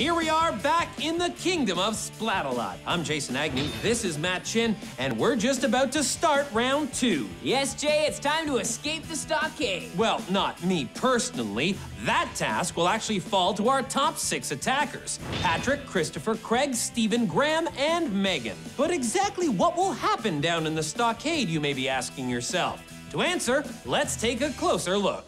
Here we are back in the kingdom of Splat-A-Lot. I'm Jason Agnew, this is Matt Chin, and we're just about to start round two. Yes, Jay, it's time to escape the stockade. Well, not me personally. That task will actually fall to our top six attackers Patrick, Christopher, Craig, Stephen, Graham, and Megan. But exactly what will happen down in the stockade, you may be asking yourself. To answer, let's take a closer look.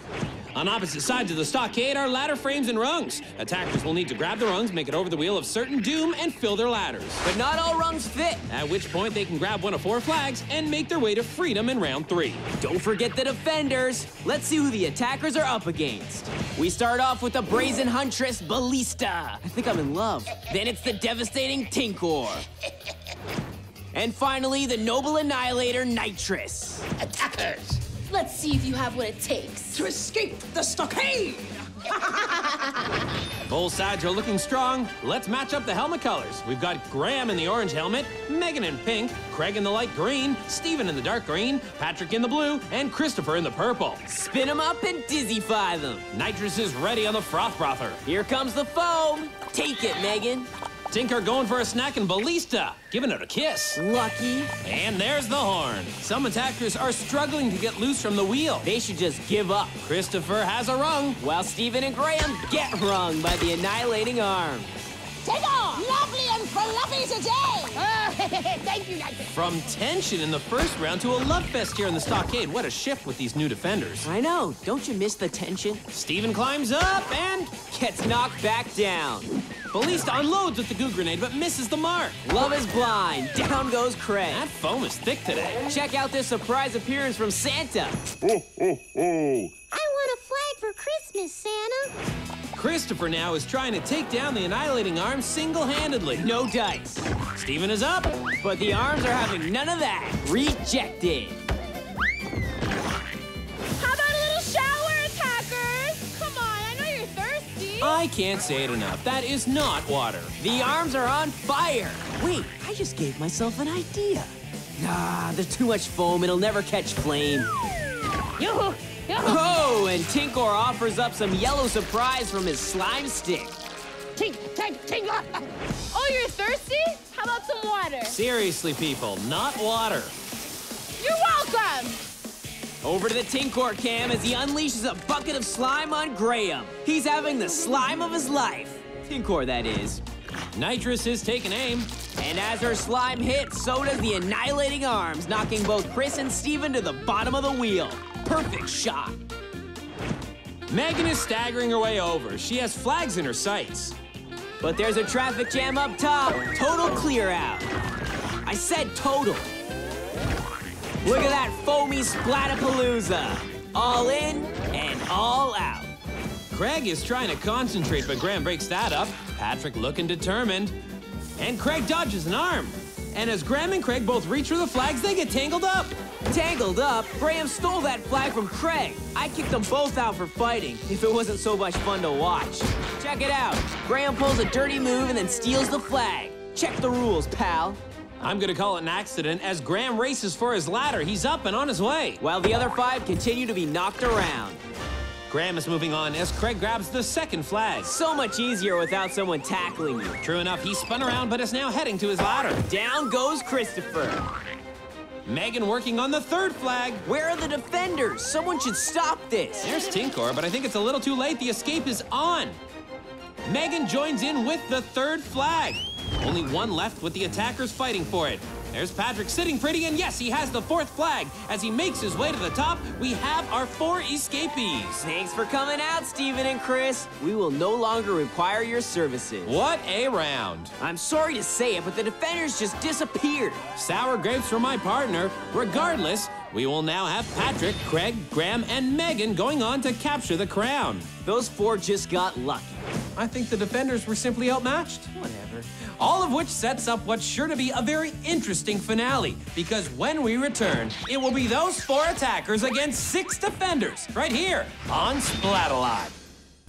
On opposite sides of the stockade are ladder frames and rungs. Attackers will need to grab the rungs, make it over the wheel of certain doom, and fill their ladders. But not all rungs fit. At which point they can grab one of four flags and make their way to freedom in round three. Don't forget the defenders. Let's see who the attackers are up against. We start off with the brazen huntress, Ballista. I think I'm in love. Then it's the devastating Tinkor. And finally, the noble annihilator, Nitrous. Attackers! Let's see if you have what it takes. to escape the stockade. Both sides are looking strong. Let's match up the helmet colors. We've got Graham in the orange helmet, Megan in pink, Craig in the light green, Steven in the dark green, Patrick in the blue, and Christopher in the purple. Spin them up and dizzyfy them. Nitrous is ready on the froth brother. Here comes the foam. Take it, Megan. Tinkor going for a snack and Ballista, giving it a kiss. Lucky. And there's the horn. Some attackers are struggling to get loose from the wheel. They should just give up. Christopher has a rung. While Stephen and Graham get rung by the annihilating arm. Take off! Lovely and fluffy today! Thank you, Nitrous. From tension in the first round to a love fest here in the stockade. What a shift with these new defenders. I know. Don't you miss the tension? Steven climbs up and Gets knocked back down. Ballista unloads with the goo grenade but misses the mark. Love is blind. Down goes Craig. That foam is thick today. Check out this surprise appearance from Santa. I want a flag for Christmas, Santa. Christopher now is trying to take down the annihilating arm single-handedly. No dice. Steven is up. But the arms are having none of that. Rejected. I can't say it enough. That is not water. The arms are on fire. Wait, I just gave myself an idea. Ah, there's too much foam. It'll never catch flame. Yoo-hoo! Oh, and Tinkor offers up some yellow surprise from his slime stick. Tink, tink, tink. Oh, you're thirsty? How about some water? Seriously, people, not water. You're welcome. Over to the Tinkor cam as he unleashes a bucket of slime on Graham. He's having the slime of his life. Tinkor, that is. Nitrous is taking aim. And as her slime hits, so does the annihilating arms, knocking both Chris and Steven to the bottom of the wheel. Perfect shot. Megan is staggering her way over. She has flags in her sights. But there's a traffic jam up top. Total clear out. I said total. Look at that foamy splatapalooza. All in and all out. Craig is trying to concentrate, but Graham breaks that up. Patrick looking determined. And Craig dodges an arm. And as Graham and Craig both reach for the flags, they get tangled up. Tangled up, Graham stole that flag from Craig. I kicked them both out for fighting, if it wasn't so much fun to watch. Check it out. Graham pulls a dirty move and then steals the flag. Check the rules, pal. I'm gonna call it an accident as Graham races for his ladder. He's up and on his way. While the other five continue to be knocked around. Graham is moving on as Craig grabs the second flag. So much easier without someone tackling you. True enough, he spun around but is now heading to his ladder. Down goes Christopher. Megan working on the third flag. Where are the defenders? Someone should stop this. There's Tinkor, but I think it's a little too late. The escape is on. Megan joins in with the third flag. Only one left with the attackers fighting for it. There's Patrick sitting pretty, and yes, he has the fourth flag. As he makes his way to the top, we have our four escapees. Thanks for coming out, Steven and Chris. We will no longer require your services. What a round. I'm sorry to say it, but the defenders just disappeared. Sour grapes for my partner. Regardless, we will now have Patrick, Craig, Graham, and Megan going on to capture the crown. Those four just got lucky. I think the defenders were simply outmatched. Whatever. All of which sets up what's sure to be a very interesting finale, because when we return, it will be those four attackers against six defenders, right here on Splat-A-Lot.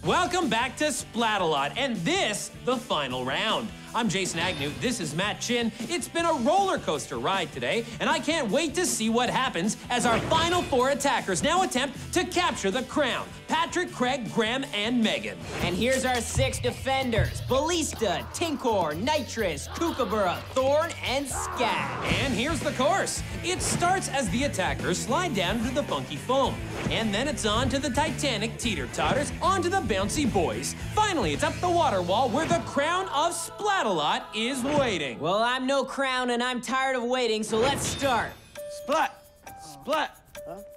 Welcome back to Splat-A-Lot, and this, the final round. I'm Jason Agnew, this is Matt Chin. It's been a roller coaster ride today, and I can't wait to see what happens as our final four attackers now attempt to capture the crown. Patrick, Craig, Graham, and Megan. And here's our six defenders Ballista, Tinkor, Nitrous, Kookaburra, Thorne, and Skabb. And here's the course. It starts as the attackers slide down into the funky foam. And then it's on to the Titanic teeter-totters, onto the bouncy boys. Finally, it's up the water wall where the crown of Splat-A-Lot is waiting. Well, I'm no crown and I'm tired of waiting, so let's start. Splat! Splat!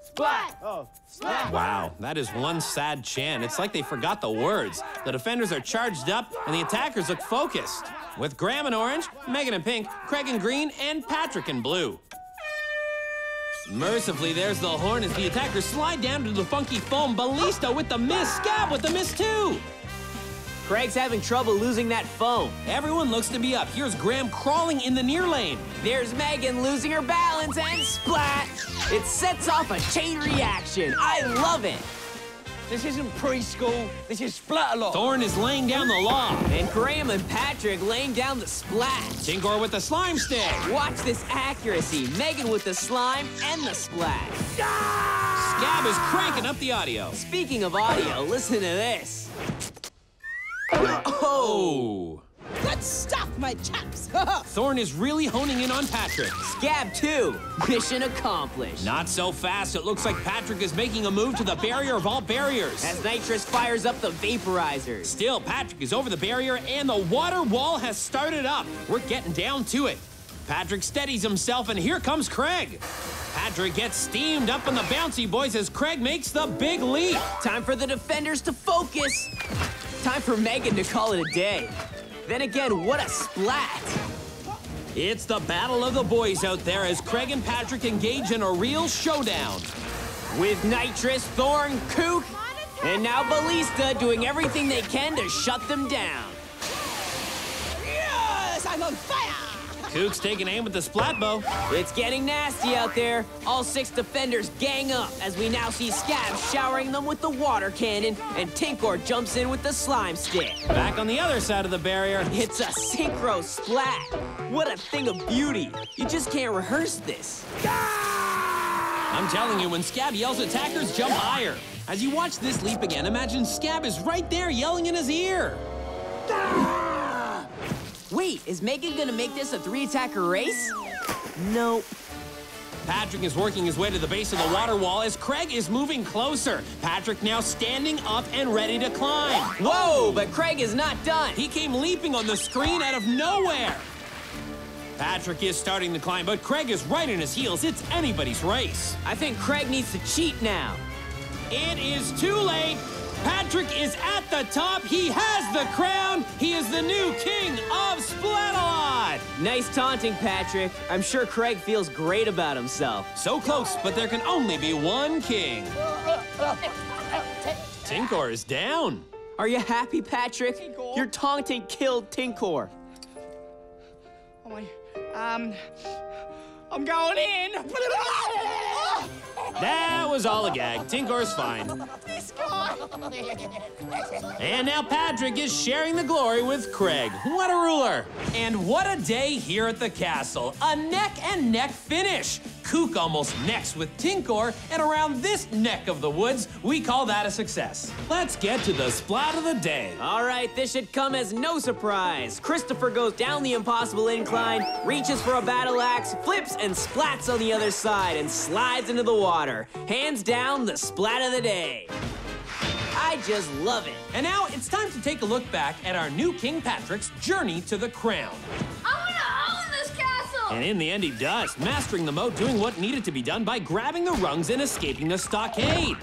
Splat! Oh, splat! Wow, that is one sad chant. It's like they forgot the words. The defenders are charged up, and the attackers look focused. With Graham in orange, Megan in pink, Craig in green, and Patrick in blue. Mercifully, there's the horn as the attackers slide down to the funky foam. Ballista with the miss, Skabb with the miss too. Craig's having trouble losing that foam. Everyone looks to be up. Here's Graham crawling in the near lane. There's Megan losing her balance and splat! It sets off a chain reaction. I love it. This isn't preschool. This is splat a lot. Thorne is laying down the law. And Graham and Patrick laying down the splat. Tinkor with the slime stick. Watch this accuracy. Megan with the slime and the splat. Skabb is cranking up the audio. Speaking of audio, listen to this. Oh. Good stuff, my chaps. Thorne is really honing in on Patrick. Skabb 2. Mission accomplished. Not so fast. It looks like Patrick is making a move to the barrier of all barriers. As Nitrous fires up the vaporizers. Still, Patrick is over the barrier and the water wall has started up. We're getting down to it. Patrick steadies himself and here comes Craig. Patrick gets steamed up on the bouncy boys as Craig makes the big leap. Time for the defenders to focus. Time for Megan to call it a day. Then again, what a splat. It's the battle of the boys out there as Craig and Patrick engage in a real showdown. With Nitrous, Thorne, Kook, and now Ballista doing everything they can to shut them down. yes, I'm on fire. Kook's taking aim with the splat bow. It's getting nasty out there. All six defenders gang up as we now see Skabb showering them with the water cannon, and Tinkor jumps in with the slime stick. Back on the other side of the barrier, It's a synchro splat. What a thing of beauty. You just can't rehearse this. I'm telling you, when Skabb yells, attackers jump higher. As you watch this leap again, imagine Skabb is right there yelling in his ear. Wait, is Megan gonna make this a three attacker race? Nope. Patrick is working his way to the base of the water wall as Craig is moving closer. Patrick now standing up and ready to climb. Whoa, but Craig is not done. He came leaping on the screen out of nowhere. Patrick is starting to climb, but Craig is right in his heels. It's anybody's race. I think Craig needs to cheat now. It is too late. Patrick is at the top. He has the crown. He is the new king of Splat-A-Lot. Nice taunting, Patrick. I'm sure Craig feels great about himself. So close, but there can only be one king. Tinkor is down. Are you happy, Patrick? Your taunting killed Tinkor. Oh my, um, I'm going in. That was all a gag. Tinkor's fine. And now Patrick is sharing the glory with Craig. What a ruler. And what a day here at the castle. A neck and neck finish. Kook almost necks with Tinkor, and around this neck of the woods, we call that a success. Let's get to the splat of the day. All right, this should come as no surprise. Christopher goes down the impossible incline, reaches for a battle axe, flips and splats on the other side, and slides into the water. Hands down, the splat of the day. I just love it. And now it's time to take a look back at our new King Patrick's journey to the crown. I'm gonna own this castle! And in the end, he does, mastering the moat, doing what needed to be done by grabbing the rungs and escaping the stockade.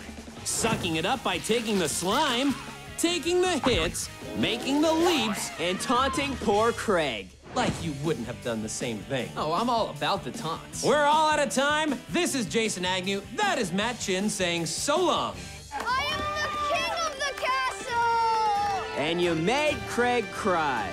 Sucking it up by taking the slime, taking the hits, making the leaps, And taunting poor Craig. like you wouldn't have done the same thing. Oh, I'm all about the taunts. We're all out of time. This is Jason Agnew. That is Matt Chin saying so long. I am the king of the castle! And you made Craig cry.